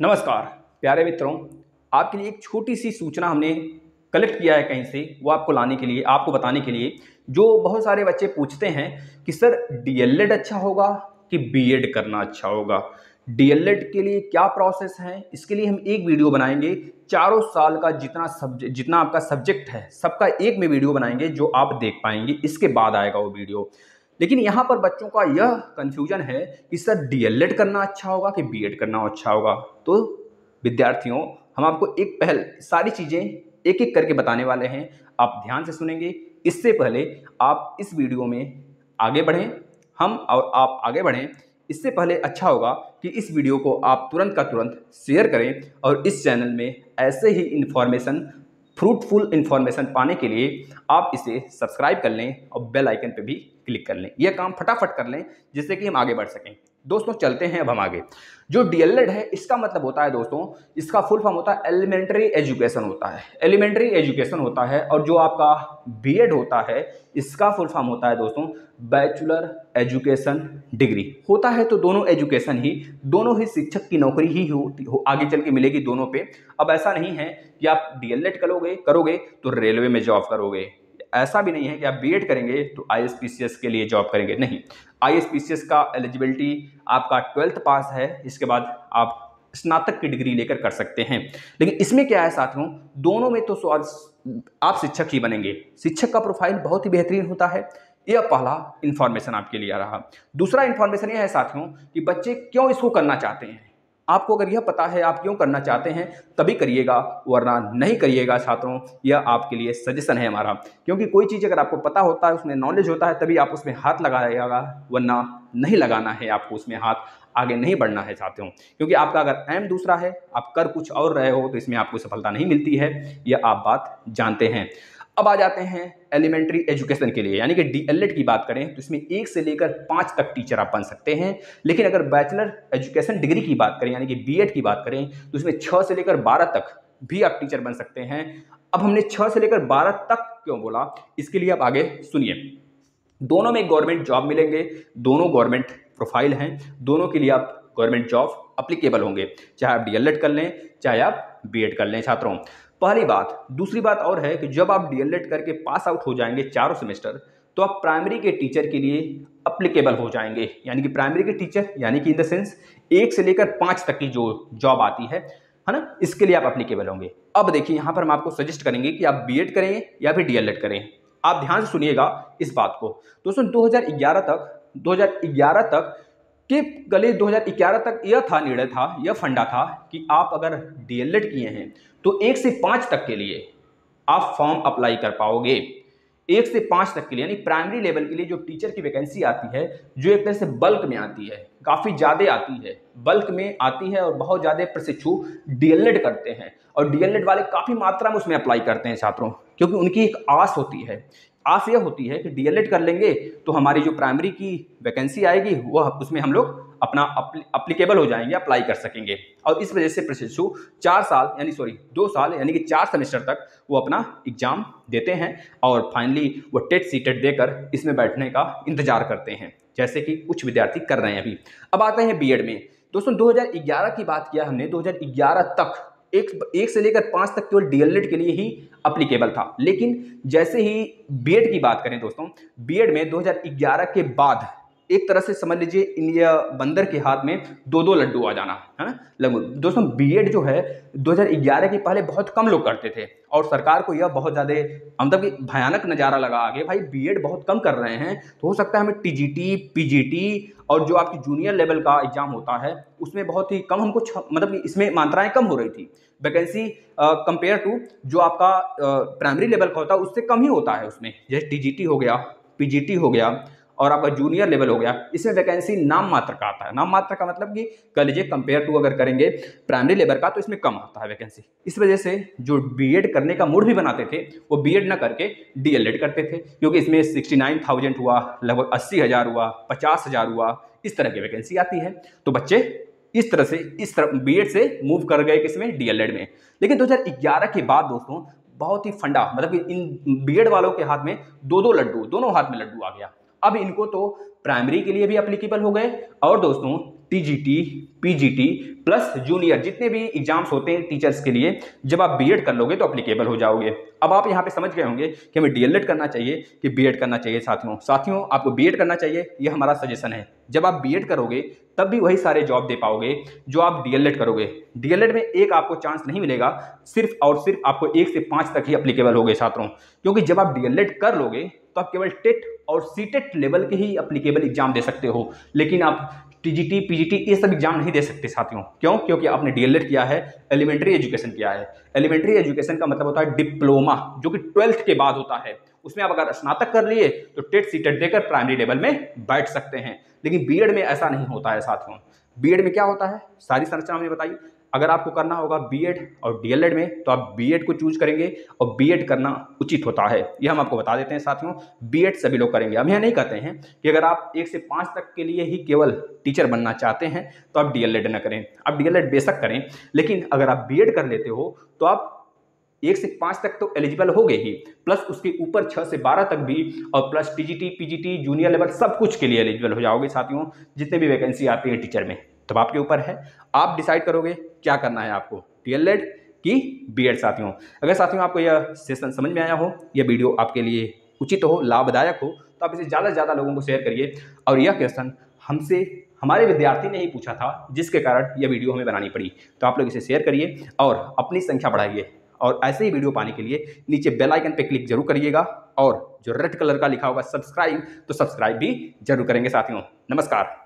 नमस्कार, प्यारे मित्रों, आपके लिए एक छोटी सी सूचना हमने कलेक्ट किया है कहीं से, वो आपको लाने के लिए, आपको बताने के लिए, जो बहुत सारे बच्चे पूछते हैं कि, सर डीएलएड अच्छा होगा कि बीएड करना अच्छा होगा? डीएलएड के लिए क्या प्रोसेस है? इसके लिए हम एक वीडियो बनाएँगे, चारों साल का जितना सब्जेक्ट जितना आपका सब्जेक्ट है, सबका एक में वीडियो बनाएँगे, जो आप देख पाएँगे, इसके बाद आएगा वो वीडियो लेकिन यहाँ पर बच्चों का यह कन्फ्यूज़न है कि सर डीएलएड करना अच्छा होगा कि बीएड करना अच्छा होगा? तो विद्यार्थियों, हम आपको एक पहल, सारी चीज़ें एक एक करके बताने वाले हैं। आप ध्यान से सुनेंगे। इससे पहले आप इस वीडियो में आगे बढ़ें। हम और आप आगे बढ़ें। इससे पहले अच्छा होगा कि इस वीडियो को आप तुरंत का तुरंत शेयर करें और इस चैनल में ऐसे ही इन्फॉर्मेशन फ्रूटफुल इन्फॉर्मेशन पाने के लिए आप इसे सब्सक्राइब कर लें और बेल आइकन पर भी क्लिक कर लें। यह काम फटाफट कर लें जिससे कि हम आगे बढ़ सकें। दोस्तों, चलते हैं अब हम आगे। जो डीएलएड है, इसका मतलब होता है दोस्तों, इसका फुल फॉर्म होता है एलिमेंट्री एजुकेशन होता है। एलिमेंट्री एजुकेशन होता है और जो आपका बीएड होता है, इसका फुल फॉर्म होता है दोस्तों बैचलर एजुकेशन डिग्री होता है तो दोनों एजुकेशन ही, दोनों ही शिक्षक की नौकरी ही होती हो, आगे चल के मिलेगी दोनों पे। अब ऐसा नहीं है कि आप डीएलएड करोगे करोगे तो रेलवे में जॉब करोगे। ऐसा भी नहीं है कि आप बीएड करेंगे तो आईएसपीसीएस के लिए जॉब करेंगे। नहीं आईएसपीसीएस का एलिजिबिलिटी आपका ट्वेल्थ पास है, इसके बाद आप स्नातक की डिग्री लेकर कर सकते हैं। लेकिन इसमें क्या है साथियों? दोनों में तो स्वाद आप शिक्षक ही बनेंगे। शिक्षक का प्रोफ़ाइल बहुत ही बेहतरीन होता है। यह पहला इन्फॉर्मेशन आपके लिए आ रहा। दूसरा इन्फॉर्मेशन यह है साथियों कि बच्चे क्यों इसको करना चाहते हैं? आपको अगर यह पता है, आप क्यों करना चाहते हैं, तभी करिएगा, वरना नहीं करिएगा छात्रों, यह आपके लिए सजेशन है हमारा। क्योंकि कोई चीज़ अगर आपको पता होता है, उसमें नॉलेज होता है, तभी आप उसमें हाथ लगाइएगा वरना नहीं लगाना है आपको उसमें हाथ आगे नहीं बढ़ना है छात्रों। क्योंकि आपका अगर एम दूसरा है, आप कर कुछ और रहे हो तो इसमें आपको सफलता नहीं मिलती है, यह आप बात जानते हैं। अब आ जाते हैं एलिमेंट्री एजुकेशन के लिए। यानी कि डीएलएड की बात करें तो इसमें एक से लेकर पाँच तक टीचर आप बन सकते हैं। लेकिन अगर बैचलर एजुकेशन डिग्री की बात करें, यानी कि बीएड की बात करें तो इसमें छः से लेकर बारह तक भी आप टीचर बन सकते हैं। अब हमने छः से लेकर बारह तक क्यों बोला? इसके लिए आप आगे सुनिए। दोनों में गवर्नमेंट जॉब मिलेंगे, दोनों गवर्नमेंट प्रोफ़ाइल हैं, दोनों के लिए आप गवर्नमेंट जॉब अप्लीकेबल होंगे। चाहे आप डी कर लें, चाहे आप बी कर लें, छात्रों। पहली बात, दूसरी बात और है कि जब आप डीएलएड करके पास आउट हो जाएँगे चारों सेमेस्टर तो आप प्राइमरी के टीचर के लिए अप्लीकेबल हो जाएँगे। यानी कि प्राइमरी के टीचर, यानी कि इन द सेंस एक से लेकर पाँच तक की जो जॉब आती है है ना? इसके लिए आप अप्लीकेबल होंगे। अब देखिए, यहाँ पर हम आपको सजेस्ट करेंगे कि आप बी करें या फिर डी करें। आप ध्यान से सुनिएगा इस बात को। दोस्तों 2011 तक 2011 तक के गले 2011 तक यह था निर्णय था, यह फंडा था कि आप अगर डीएलएड किए हैं तो एक से पाँच तक के लिए आप फॉर्म अप्लाई कर पाओगे। एक से पाँच तक के लिए, यानी प्राइमरी लेवल के लिए जो टीचर की वैकेंसी आती है, जो एक तरह से बल्क में आती है, काफ़ी ज़्यादा आती है, बल्क में आती है और बहुत ज़्यादा प्रशिक्षु डीएलएड करते हैं और डीएलएड वाले काफ़ी मात्रा में उसमें अप्लाई करते हैं छात्रों, क्योंकि उनकी एक आस होती है आस यह होती है कि डीएलएड कर लेंगे तो हमारी जो प्राइमरी की वैकेंसी आएगी, वह उसमें हम लोग अपना अप्लीकेबल हो जाएँगे अप्लाई कर सकेंगे। और इस वजह से प्रशिक्षु चार साल, यानी सॉरी दो साल, यानी कि चार सेमेस्टर तक वो अपना एग्ज़ाम देते हैं और फाइनली वो टेट सी टेट देकर इसमें बैठने का इंतज़ार करते हैं, जैसे कि कुछ विद्यार्थी कर रहे हैं अभी। अब आते हैं बी में। दोस्तों 2011 की बात किया हमने 2011 तक एक एक से लेकर पाँच तक केवल डीएलएड के लिए ही अप्लीकेबल था। लेकिन जैसे ही बीएड की बात करें दोस्तों बीएड में 2011 के बाद एक तरह से समझ लीजिए इंडिया बंदर के हाथ में दो दो लड्डू आ जाना, है ना? लगभग, दोस्तों बीएड जो है 2011 के पहले बहुत कम लोग करते थे और सरकार को यह बहुत ज़्यादा मतलब कि भयानक नज़ारा लगा आगे। भाई बीएड बहुत कम कर रहे हैं तो हो सकता है हमें टीजीटी पीजीटी और जो आपकी जूनियर लेवल का एग्ज़ाम होता है, उसमें बहुत ही कम हमको मतलब इसमें मात्राएँ कम हो रही थी। वैकेंसी कंपेयर टू जो आपका प्राइमरी लेवल का होता है उससे कम ही होता है उसमें। जैसे टीजीटी हो गया पीजीटी हो गया और आपका जूनियर लेवल हो गया। इसमें वैकेंसी नाम मात्र का आता है। नाम मात्र का मतलब कि कह लीजिए कंपेयर टू अगर करेंगे प्राइमरी लेवल का तो इसमें कम आता है वैकेंसी इस वजह से जो बीएड करने का मूड भी बनाते थे, वो बीएड ना करके डीएलएड करते थे, क्योंकि इसमें सिक्सटी हुआ, लगभग अस्सी हुआ, पचास हुआ, इस तरह की वैकेंसी आती है। तो बच्चे इस तरह से, इस तरह बी से मूव कर गए किसमें डी में। लेकिन 2011 के बाद दोस्तों, बहुत ही फंडा मतलब कि इन बी वालों के हाथ में दो दो लड्डू, दोनों हाथ में लड्डू आ गया। अब इनको तो प्राइमरी के लिए भी अप्लीकेबल हो गए। और दोस्तों टीजीटी पीजीटी प्लस जूनियर जितने भी एग्ज़ाम्स होते हैं टीचर्स के लिए, जब आप बीएड कर लोगे तो अप्लीकेबल हो जाओगे। अब आप यहाँ पे समझ गए होंगे कि हमें डीएलएड करना चाहिए कि बीएड करना चाहिए साथियों। साथियों, आपको बीएड करना चाहिए ये हमारा सजेशन है। जब आप बीएड करोगे, तब भी वही सारे जॉब दे पाओगे जो आप डीएलएड करोगे। डीएलएड में एक आपको चांस नहीं मिलेगा, सिर्फ़ और सिर्फ़ आपको एक से पाँच तक ही अप्लीकेबल होगे छात्रों क्योंकि जब आप डीएलएड कर लोगे तो आप केवल टेट और सी टेट लेवल के ही अप्लीकेबल एग्ज़ाम दे सकते हो। लेकिन आप टीजीटी पीजीटी ये सब एग्ज़ाम नहीं दे सकते साथियों। क्यों? क्योंकि आपने डीएलएड किया है एलिमेंट्री एजुकेशन किया है। एलिमेंट्री एजुकेशन का मतलब होता है डिप्लोमा जो कि ट्वेल्थ के बाद होता है। उसमें आप अगर स्नातक कर लिए तो टेट सी टेट देकर प्राइमरी लेवल में बैठ सकते हैं। लेकिन बीएड में ऐसा नहीं होता है साथियों। बीएड में क्या होता है? सारी संरचना हमने बताई। अगर आपको करना होगा बीएड और डीएलएड में तो आप बीएड को चूज़ करेंगे और बीएड करना उचित होता है। यह हम आपको बता देते हैं साथियों। बीएड सभी लोग करेंगे। हम यह नहीं कहते हैं कि अगर आप एक से पाँच तक के लिए ही केवल टीचर बनना चाहते हैं तो आप डीएलएड न करें। आप डीएलएड बेशक करें, लेकिन अगर आप बी कर लेते हो तो आप एक से पाँच तक तो एलिजिबल हो गए ही प्लस उसके ऊपर छः से बारह तक भी, और plus TGT PGT junior level सब कुछ के लिए एलिजिबल हो जाओगे साथियों, जितने भी वैकेंसी आती है टीचर में। तब आपके ऊपर है। आप डिसाइड करोगे क्या करना है आपको। टी की बी साथियों। अगर साथियों आपको यह सेशन समझ में आया हो, यह वीडियो आपके लिए उचित हो, लाभदायक हो तो आप इसे ज़्यादा से ज़्यादा लोगों को शेयर करिए। और यह क्वेश्चन हमसे, हमारे विद्यार्थी ने ही पूछा था, जिसके कारण यह वीडियो हमें बनानी पड़ी। तो आप लोग इसे शेयर करिए और अपनी संख्या बढ़ाइए। और ऐसे ही वीडियो पाने के लिए नीचे बेल आइकन पे क्लिक ज़रूर करिएगा और जो रेड कलर का लिखा होगा सब्सक्राइब तो सब्सक्राइब भी ज़रूर करेंगे साथियों। नमस्कार।